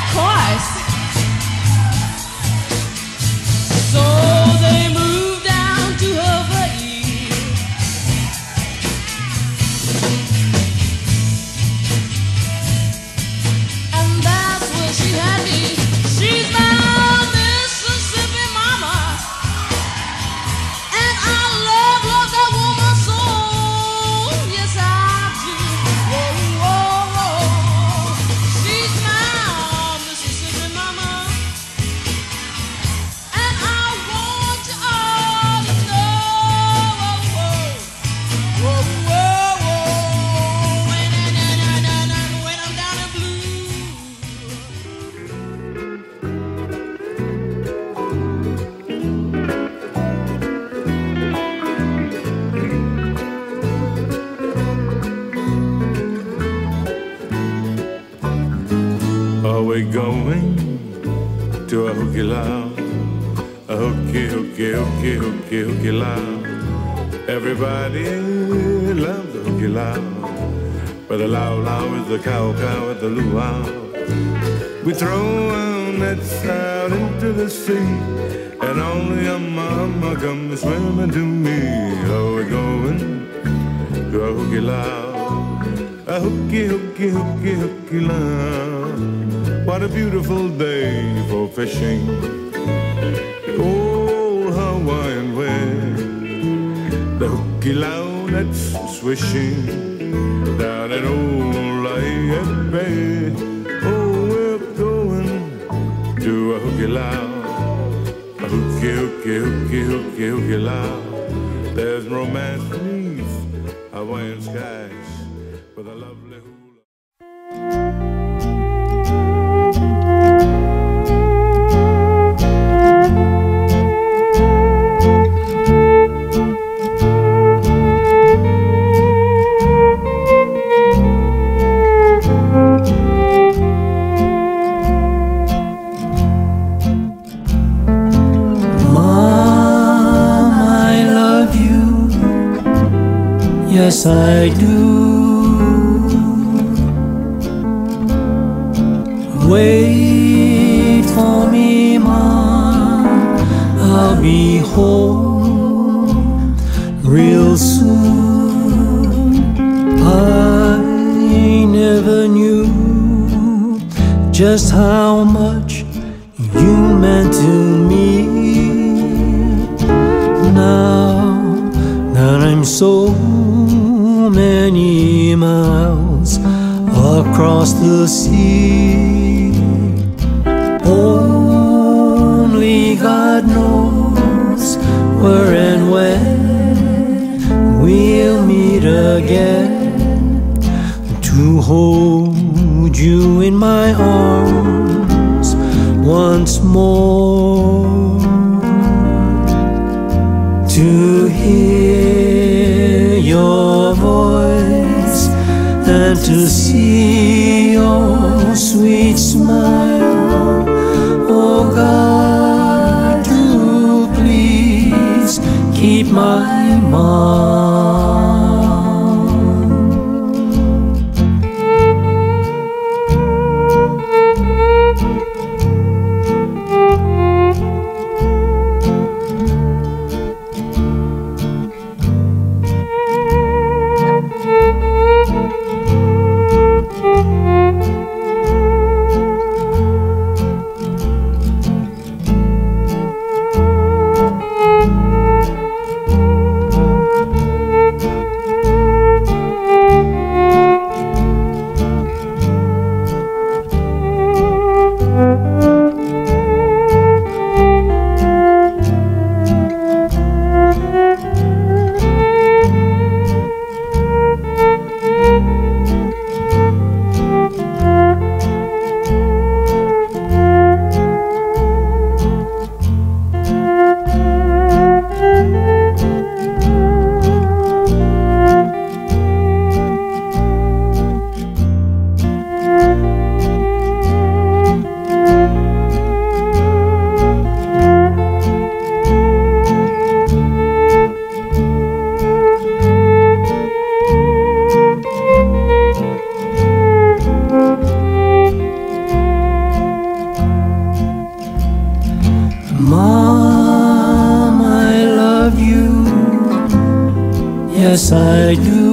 Of course. we're going to a hukilau. A hooky, hooky, hooky, hooky, hukilau. Everybody loves a hukilau. But the laulau is the kaukau at the luau. We throw our nets out into the sea. And only a mama comes swimming to me. Oh, we're going to a hukilau. A hooky, hooky, hooky, hukilau. What a beautiful day for fishing. Old Hawaiian wind. the hooky that's swishing down at old Lafayette Bay. Oh, we're going to a hooky a hooky, hooky, hooky, hooky, hooky loud. There's romance beneath Hawaiian skies with a lovely. yes I do. Wait for me, Mom, I'll be home real soon. I never knew just how much you meant to me. Now that I'm so many miles across the sea. Only God knows where and when we'll meet again to hold you in my arms once more. To to see your sweet smile. Oh God, do please keep my mind. Yes, I do.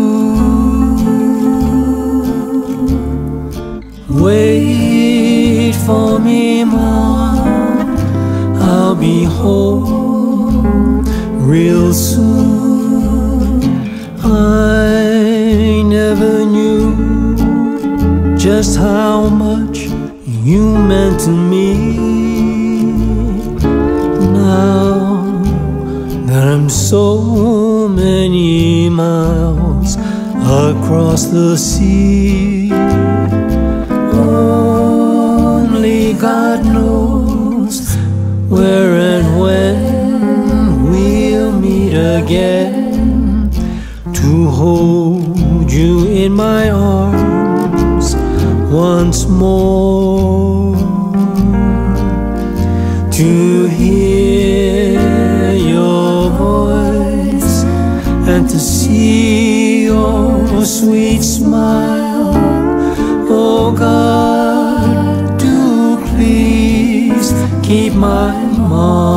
Wait for me, Mom. I'll be home real soon. I never knew just how much you meant to me. Now that I'm so miles across the sea, only God knows where and when we'll meet again to hold you in my arms once more sweet smile. Oh God, do please keep my mom.